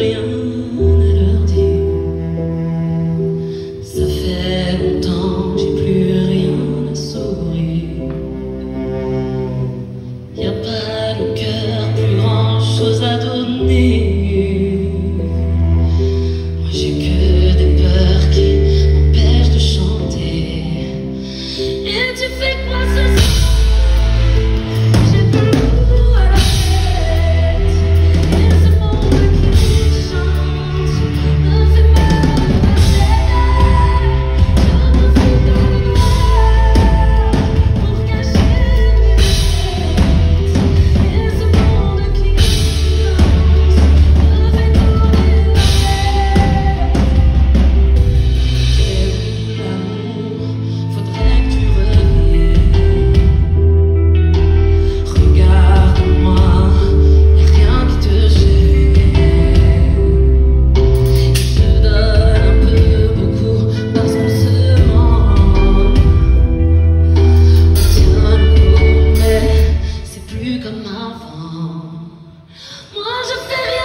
limbs. enfant. Moi, je fais rien.